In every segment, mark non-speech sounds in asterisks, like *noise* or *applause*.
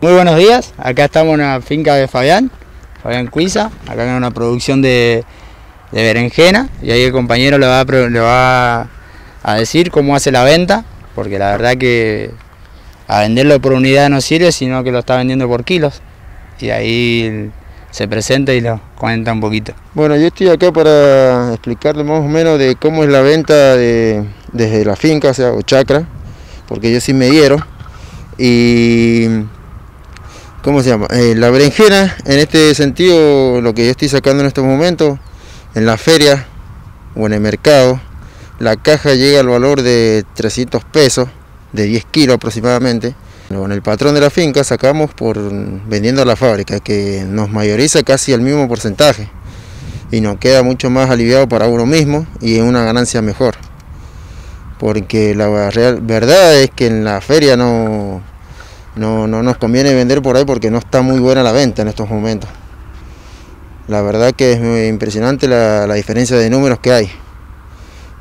Muy buenos días, acá estamos en la finca de Fabián, Fabián Cuiza, acá en una producción de, berenjena y ahí el compañero le va, a decir cómo hace la venta, porque la verdad que a venderlo por unidad no sirve, sino que lo está vendiendo por kilos y ahí se presenta y lo cuenta un poquito. Bueno, yo estoy acá para explicarle más o menos de cómo es la venta desde la finca, o sea, o chacra, porque yo sí me dieron y ¿cómo se llama? Eh, la berenjena, en este sentido, lo que yo estoy sacando en estos momentos, en la feria o en el mercado, la caja llega al valor de 300 pesos, de 10 kilos aproximadamente. En el patrón de la finca sacamos por vendiendo a la fábrica, que nos mayoriza casi el mismo porcentaje y nos queda mucho más aliviado para uno mismo y es una ganancia mejor. Porque la real, verdad es que en la feria no, no, nos conviene vender por ahí porque no está muy buena la venta en estos momentos. La verdad que es muy impresionante la, la diferencia de números que hay.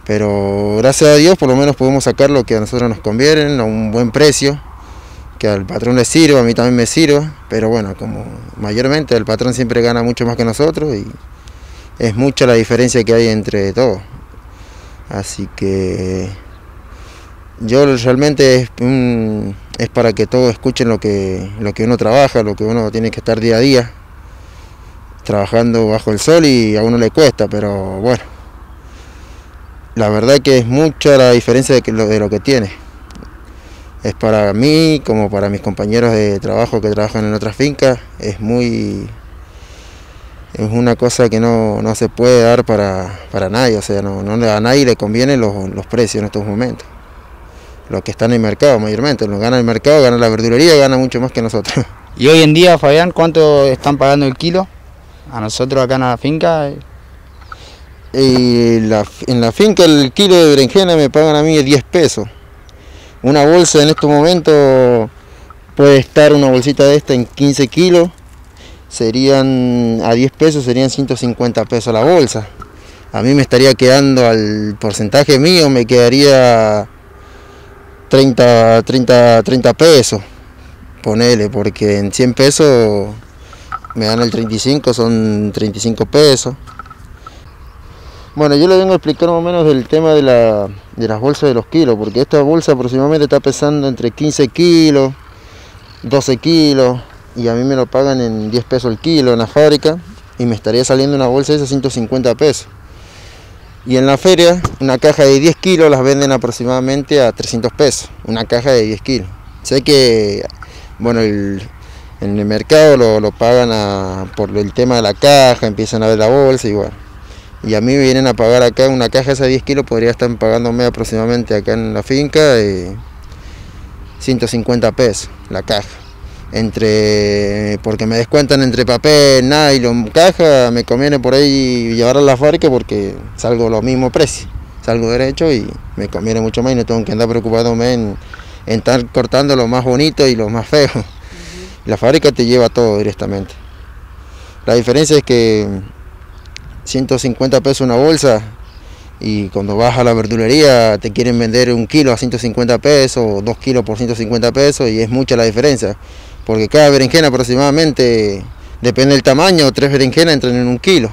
Pero gracias a Dios por lo menos podemos sacar lo que a nosotros nos conviene, a un buen precio, que al patrón le sirva, a mí también me sirva, pero bueno, como mayormente el patrón siempre gana mucho más que nosotros y es mucha la diferencia que hay entre todos. Así que yo realmente es, es para que todos escuchen lo que, lo que uno trabaja, lo que uno tiene que estar día a día, trabajando bajo el sol y a uno le cuesta, pero bueno, la verdad que es mucha la diferencia de, de lo que tiene. Es para mí, como para mis compañeros de trabajo que trabajan en otras fincas, es muy es una cosa que no, se puede dar para, nadie, o sea, no, a nadie le convienen los, precios en estos momentos. Los que están en el mercado mayormente, los gana el mercado, gana la verdulería, gana mucho más que nosotros. *laughs* ¿Y hoy en día, Fabián, cuánto están pagando el kilo? A nosotros acá en la finca. Y en la finca el kilo de berenjena me pagan a mí 10 pesos. Una bolsa en estos momentos puede estar una bolsita de esta en 15 kilos serían a 10 pesos serían 150 pesos la bolsa. A mí me estaría quedando al porcentaje mío, me quedaría 30, 30, 30 pesos, ponele, porque en 100 pesos me dan el 35, son 35 pesos. Bueno, yo le vengo a explicar más o menos del tema de, la, de las bolsas de los kilos, porque esta bolsa aproximadamente está pesando entre 15 kilos, 12 kilos, y a mí me lo pagan en 10 pesos el kilo en la fábrica y me estaría saliendo una bolsa de 150 pesos. Y en la feria, una caja de 10 kilos las venden aproximadamente a 300 pesos, una caja de 10 kilos. Sé que, bueno, en el mercado lo, pagan por el tema de la caja, empiezan a ver la bolsa y bueno. Y a mí me vienen a pagar acá una caja de 10 kilos, podría estar pagándome aproximadamente acá en la finca 150 pesos la caja entre porque me descuentan entre papel, nylon, caja, me conviene por ahí llevar a la fábrica porque salgo lo mismo precio, salgo derecho y me conviene mucho más y no tengo que andar preocupándome en, estar cortando lo más bonito y lo más feo. La fábrica te lleva todo directamente. La diferencia es que 150 pesos una bolsa y cuando vas a la verdulería te quieren vender un kilo a 150 pesos dos kilos por 150 pesos y es mucha la diferencia porque cada berenjena aproximadamente, depende del tamaño, tres berenjenas entran en un kilo.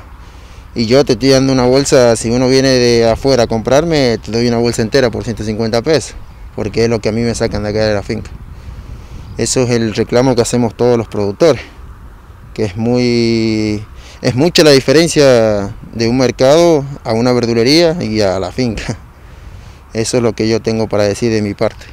Y yo te estoy dando una bolsa, si uno viene de afuera a comprarme, te doy una bolsa entera por 150 pesos, porque es lo que a mí me sacan de acá de la finca. Eso es el reclamo que hacemos todos los productores, que es muy es mucha la diferencia de un mercado a una verdulería y a la finca. Eso es lo que yo tengo para decir de mi parte.